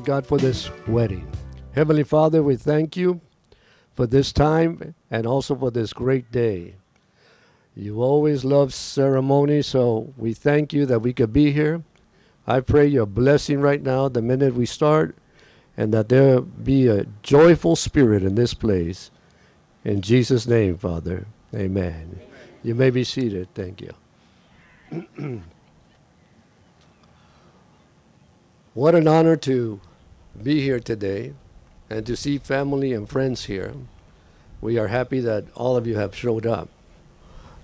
thank God for this wedding. Heavenly Father, we thank you for this time and also for this great day. You always love ceremony, so we thank you that we could be here. I pray your blessing right now the minute we start and that there be a joyful spirit in this place. In Jesus' name, Father. Amen. Amen. You may be seated. Thank you. what an honor to be here today and to see family and friends here. We are happy that all of you have showed up.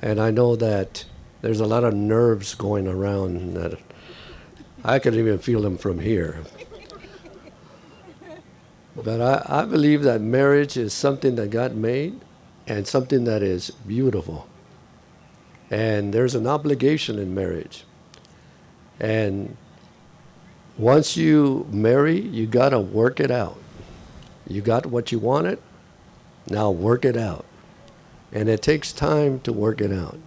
And I know that there's a lot of nerves going around that I can even feel them from here. But I, I believe that marriage is something that God made and something that is beautiful. And there's an obligation in marriage. And once you marry, you got to work it out. You got what you wanted, now work it out. And it takes time to work it out.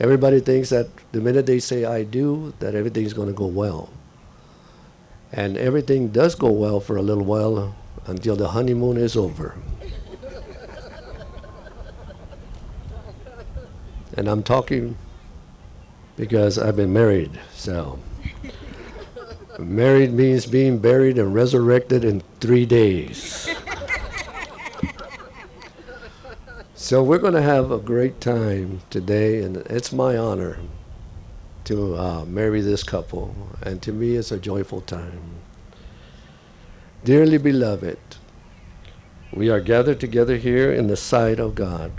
Everybody thinks that the minute they say I do, that everything's going to go well. And everything does go well for a little while until the honeymoon is over. and I'm talking because I've been married, so. married means being buried and resurrected in three days. so we're going to have a great time today, and it's my honor to uh, marry this couple, and to me it's a joyful time. Dearly beloved, we are gathered together here in the sight of God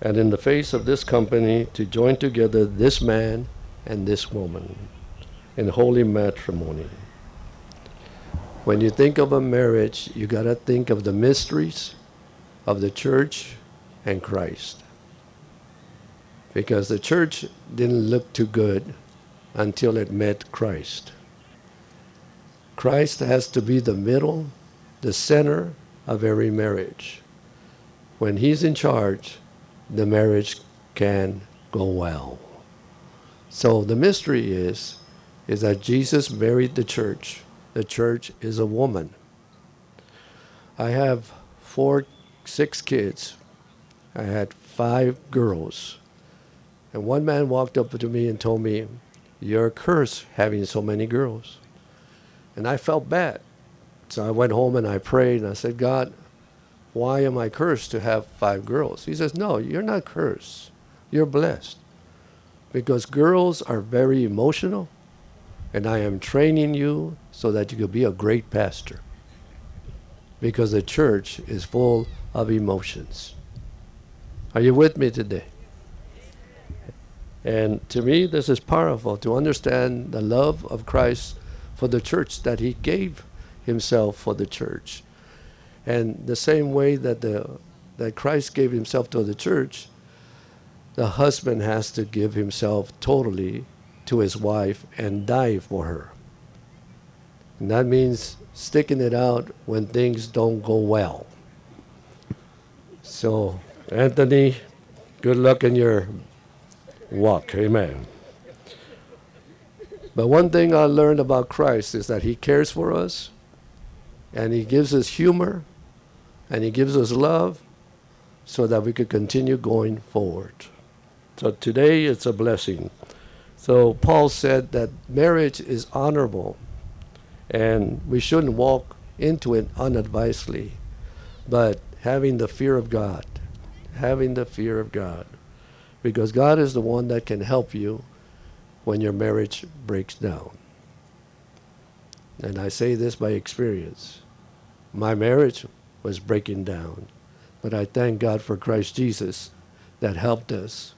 and in the face of this company to join together this man and this woman in holy matrimony. When you think of a marriage, you got to think of the mysteries of the church and Christ. Because the church didn't look too good until it met Christ. Christ has to be the middle, the center of every marriage. When He's in charge, the marriage can go well. So the mystery is, is that Jesus married the church. The church is a woman. I have four, six kids. I had five girls. And one man walked up to me and told me, You're cursed having so many girls. And I felt bad. So I went home and I prayed and I said, God, why am I cursed to have five girls? He says, No, you're not cursed. You're blessed. Because girls are very emotional, and I am training you so that you can be a great pastor. Because the church is full of emotions. Are you with me today? And to me, this is powerful to understand the love of Christ for the church that he gave himself for the church. And the same way that the that Christ gave himself to the church, the husband has to give himself totally to his wife and die for her. And that means sticking it out when things don't go well. So, Anthony, good luck in your walk. Amen. But one thing I learned about Christ is that he cares for us and he gives us humor and he gives us love so that we could continue going forward. So today it's a blessing. So Paul said that marriage is honorable and we shouldn't walk into it unadvisedly, but having the fear of God, having the fear of God. Because God is the one that can help you when your marriage breaks down. And I say this by experience. My marriage was breaking down, but I thank God for Christ Jesus that helped us.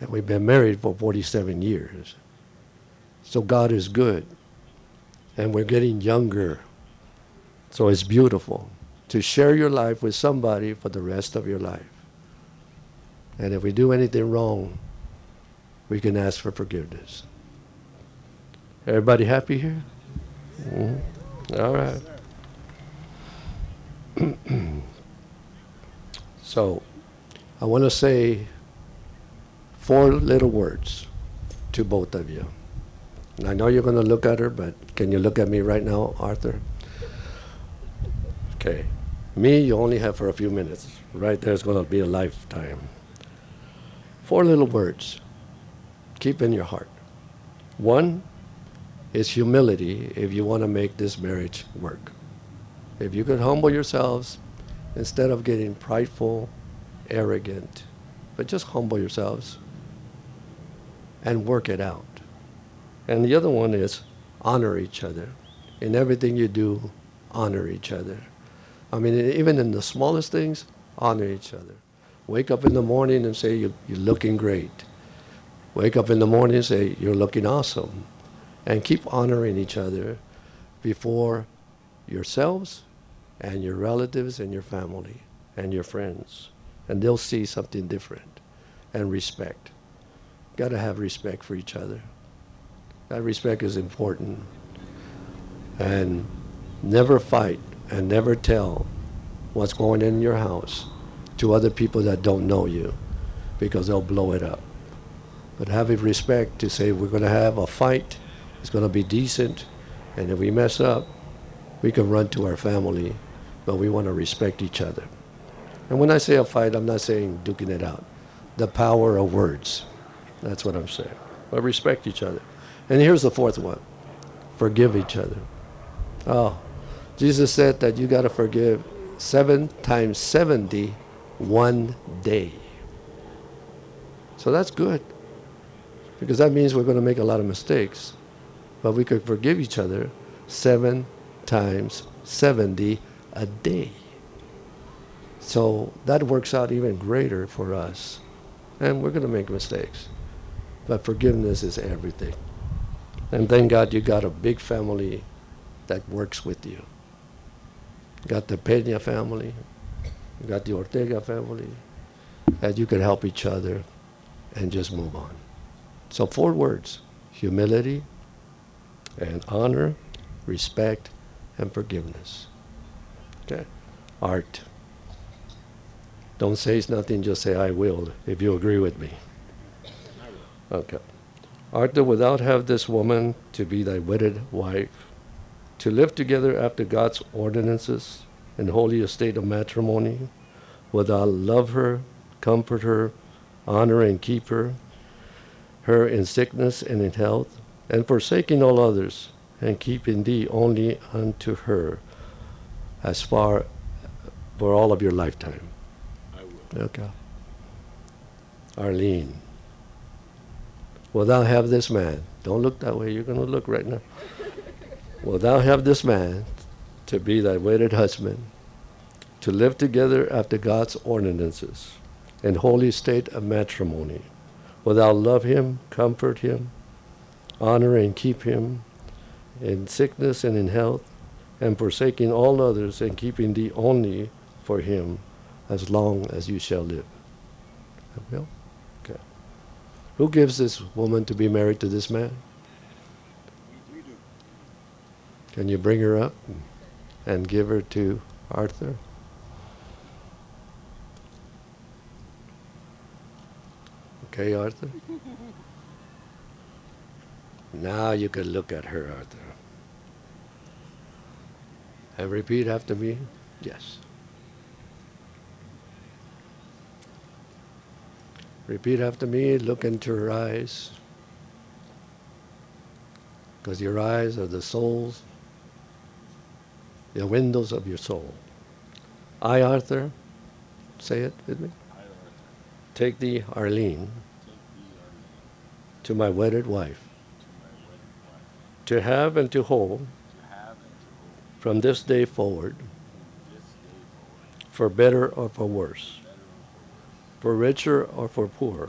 And we've been married for 47 years. So God is good. And we're getting younger. So it's beautiful to share your life with somebody for the rest of your life. And if we do anything wrong, we can ask for forgiveness. Everybody happy here? Mm-hmm. All right. so, I want to say four little words to both of you. I know you're going to look at her, but can you look at me right now, Arthur? Okay. Me, you only have for a few minutes. Right there's going to be a lifetime. Four little words. Keep in your heart. One is humility if you want to make this marriage work. If you could humble yourselves instead of getting prideful, arrogant, but just humble yourselves and work it out. And the other one is honor each other. In everything you do, honor each other. I mean, even in the smallest things, honor each other. Wake up in the morning and say, you're, looking great. Wake up in the morning and say, you're looking awesome. And keep honoring each other before yourselves and your relatives and your family and your friends. And they'll see something different and respect. Got to have respect for each other. That respect is important. And never fight and never tell what's going in your house to other people that don't know you because they'll blow it up. But have a respect to say we're going to have a fight, it's going to be decent, and if we mess up, we can run to our family, but we want to respect each other. And when I say a fight, I'm not saying duking it out. The power of words. That's what I'm saying. But respect each other. And here's the fourth one forgive each other. Oh, Jesus said that you got to forgive seven times 70 one day. So that's good. Because that means we're going to make a lot of mistakes. But we could forgive each other seven times 70 a day. So that works out even greater for us. And we're going to make mistakes. But forgiveness is everything. And thank God you got a big family that works with you. You got the Pena family, you got the Ortega family, that you can help each other and just move on. So four words, humility and honor, respect, and forgiveness. Okay. Art. Don't say it's nothing, just say I will, if you agree with me. Okay. Art thou without have this woman to be thy wedded wife, to live together after God's ordinances in holy estate of matrimony, wilt thou love her, comfort her, honor and keep her, her in sickness and in health, and forsaking all others, and keeping thee only unto her, as far for all of your lifetime. I will. Okay. Arleen. Will thou have this man? Don't look that way. You're going to look right now. Will thou have this man to be thy wedded husband, to live together after God's ordinances, in holy state of matrimony? Will thou love him, comfort him, honor and keep him in sickness and in health, and forsaking all others and keeping thee only for him as long as you shall live? Okay. Who gives this woman to be married to this man? We, we do. Can you bring her up and give her to Arthur? Okay, Arthur? now you can look at her, Arthur. And repeat after me. Yes. Repeat after me. Look into her eyes. Because your eyes are the souls, the windows of your soul. I, Arthur, say it with me. Take thee, Arleen, to my wedded wife, to have and to hold from this day forward, for better or for worse, for richer or for poor, for richer or for poor,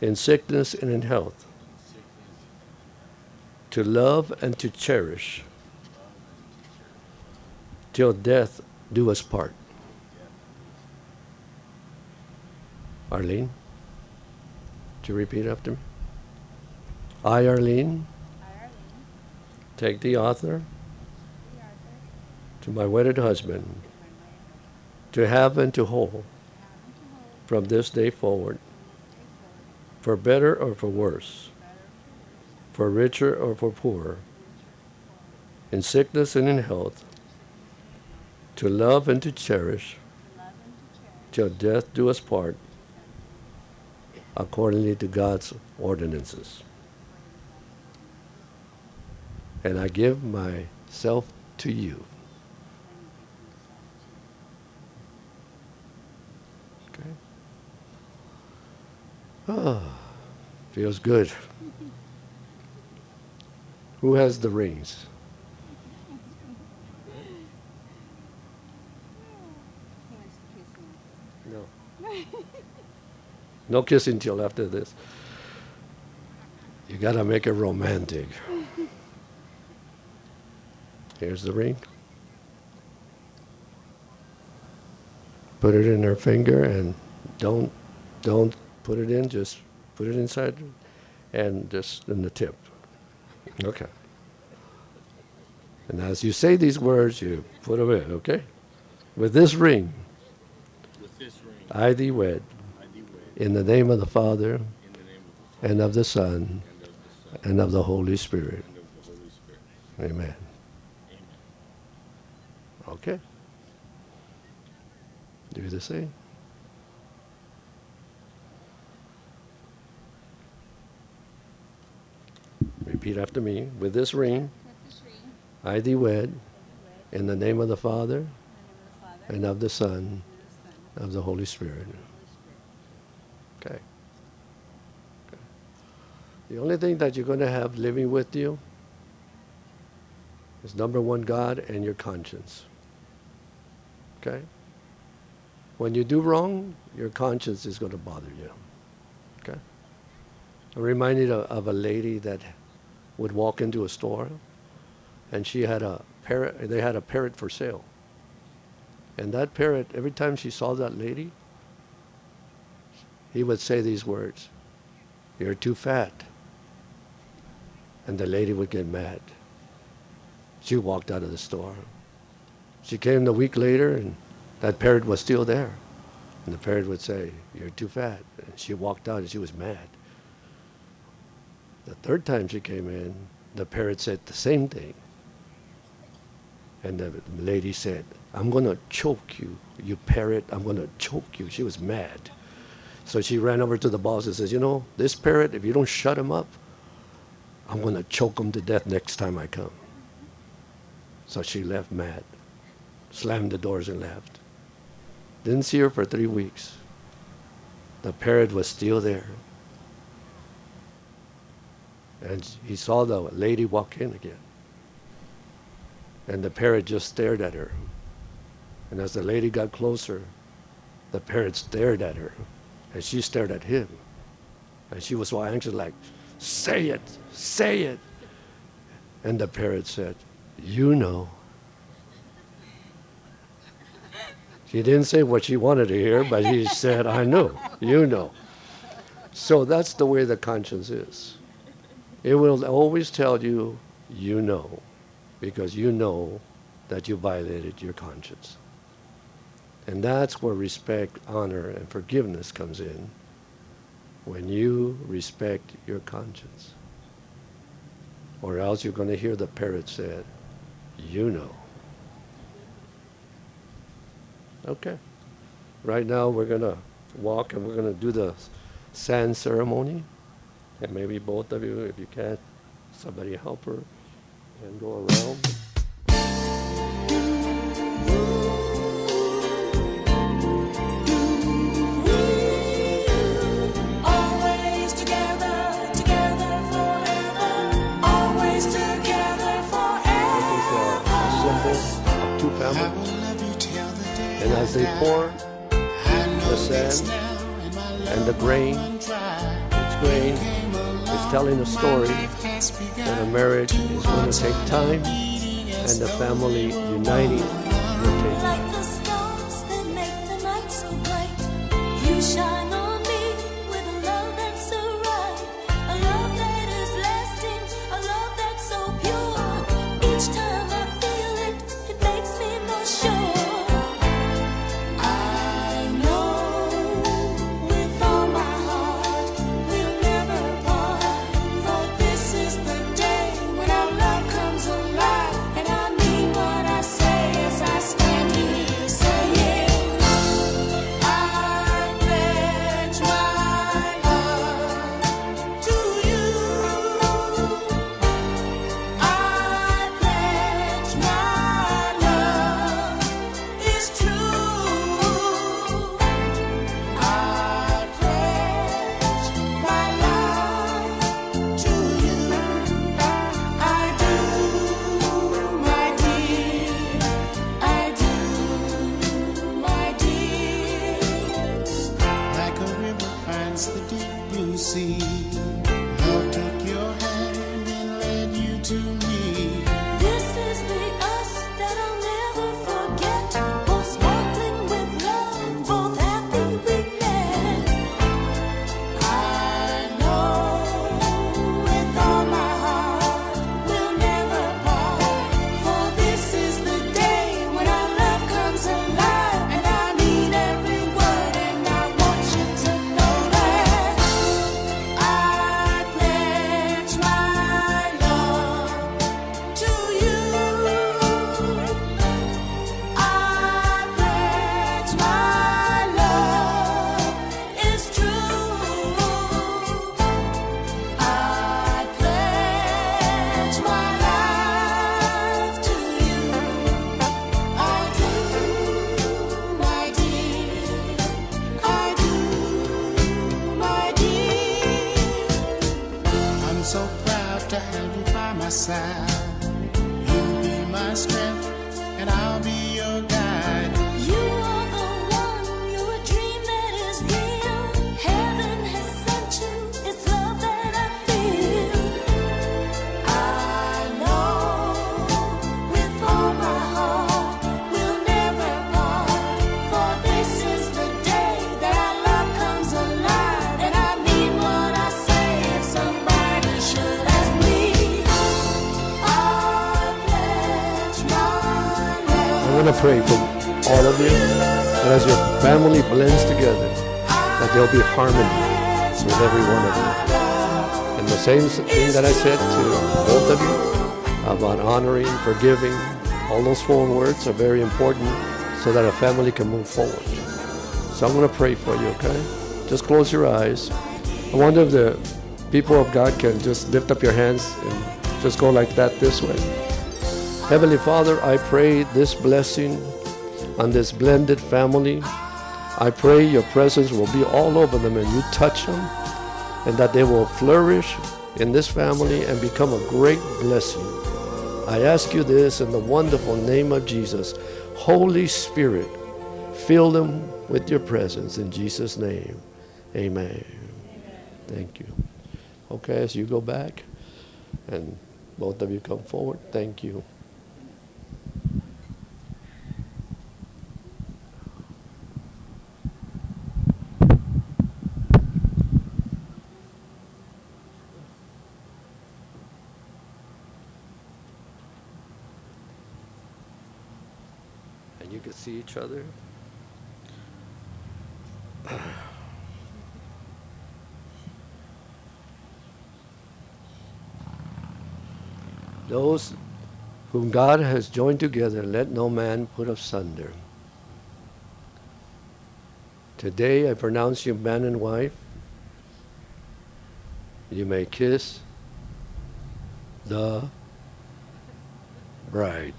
in sickness and in health, in sickness and to love and to cherish, in love and to cherish, till death do us part. Arleen, do you repeat after me? I, Arleen, I, Arleen, take the Arthur the to my wedded husband, to my wedded to have and to hold husband, to have and to hold from this day forward, for better or for worse, for richer or for poorer, in sickness and in health, to love and to cherish, till death do us part, accordingly to God's ordinances. And I give myself to you. Ah, feels good. Who has the rings? No. No kissing till after this. You gotta make it romantic. Here's the ring. Put it in her finger and don't don't put it in, just put it inside and just in the tip. Okay. And as you say these words, you put them in, okay? With this ring, With this ring, I thee wed, I thee wed, in the name of the Father, in the name of the and of the Son, and of the Son, and of the Holy Spirit. and of the Holy Spirit. Amen. Amen. Okay. Do the same. Repeat after me. With this ring, With this ring, I thee wed, I do wed, in the name of the Father, in the name of the Father, and of the Son, of the Son, of the Holy Spirit. of the Holy Spirit. Okay. okay. The only thing that you're going to have living with you is number one, God and your conscience. Okay? When you do wrong, your conscience is going to bother you. Okay? I'm reminded of, of a lady that would walk into a store and she had a parrot, they had a parrot for sale. And that parrot, every time she saw that lady, he would say these words You're too fat. And the lady would get mad. She walked out of the store. She came a week later, and that parrot was still there. And the parrot would say, You're too fat. And she walked out, and she was mad. The third time she came in, the parrot said the same thing. And the lady said, I'm going to choke you, you parrot. I'm going to choke you. She was mad. So she ran over to the boss and says, You know, this parrot, if you don't shut him up, I'm going to choke him to death next time I come. So she left mad, slammed the doors and left. Didn't see her for three weeks. The parrot was still there. And he saw the lady walk in again. And the parrot just stared at her. And as the lady got closer, the parrot stared at her. And she stared at him. And she was so anxious, like, say it, say it. And the parrot said, you know. She didn't say what she wanted to hear, but he said, I know, you know. So that's the way the conscience is. It will always tell you, you know, because you know that you violated your conscience. And that's where respect, honor, and forgiveness comes in when you respect your conscience. Or else you're going to hear the parrot said, you know. Okay. Right now we're going to walk and we're going to do the sand ceremony. And maybe both of you, if you can, somebody help her and go around. Always together, together forever. Always together This is uh, a, symbol of two families. will love you till the day And as they pour the sand and the grain, each grain Came along, is telling a story that a marriage is going to take time and the family uniting blends together, that there'll be harmony with every one of you. And the same thing that I said to both of you about honoring, forgiving, all those four words are very important so that a family can move forward. So I'm going to pray for you, okay? Just close your eyes. I wonder if the people of God can just lift up your hands and just go like that this way. Heavenly Father, I pray this blessing on this blended family. I pray your presence will be all over them and you touch them and that they will flourish in this family and become a great blessing. I ask you this in the wonderful name of Jesus. Holy Spirit, fill them with your presence in Jesus' name. Amen. Thank you. Okay, as you go back and both of you come forward, thank you. See each other. Those whom God has joined together, let no man put asunder. Today I pronounce you man and wife. You may kiss the bride.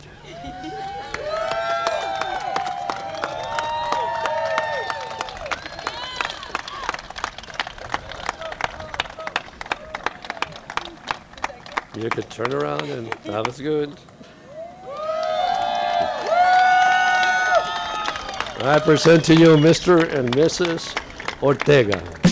You could turn around and that was good. I present to you Mr. and Mrs. Ortega.